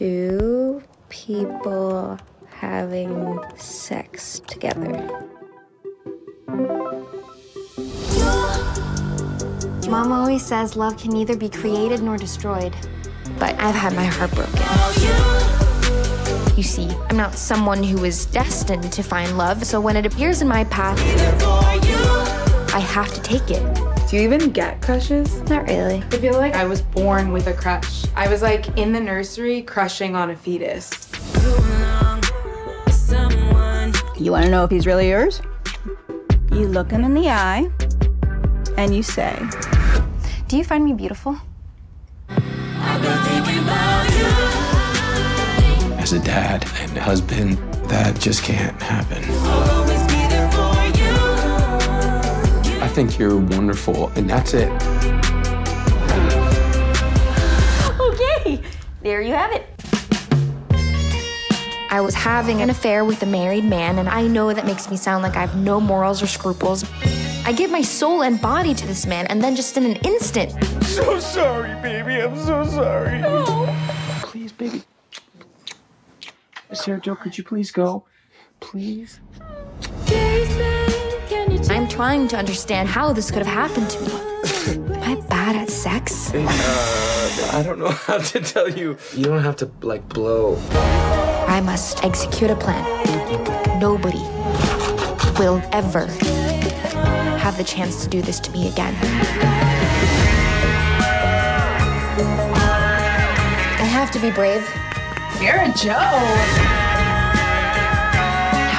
two people having sex together. Mom always says love can neither be created nor destroyed. But I've had my heart broken. You see, I'm not someone who is destined to find love, so when it appears in my path, I have to take it. Do you even get crushes? Not really. I feel like I was born with a crush. I was like in the nursery crushing on a fetus. You want to know if he's really yours? You look him in the eye and you say, Do you find me beautiful? As a dad and husband, that just can't happen. Think you're wonderful, and that's it. Okay, there you have it. I was having an affair with a married man, and I know that makes me sound like I have no morals or scruples. I give my soul and body to this man, and then just in an instant, So sorry, baby. I'm so sorry. Please, baby. Sarah Jo, could you please go? Please? I'm trying to understand how this could have happened to me. Am I bad at sex? Uh, I don't know how to tell you. You don't have to, like, blow. I must execute a plan. Nobody will ever have the chance to do this to me again. I have to be brave. You're a Joe.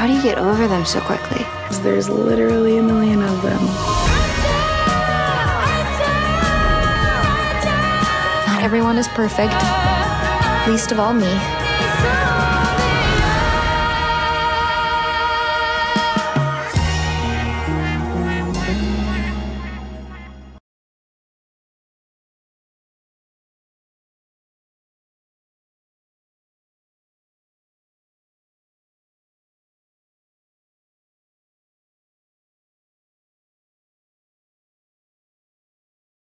How do you get over them so quickly? There's literally a million of them. Not everyone is perfect, least of all me.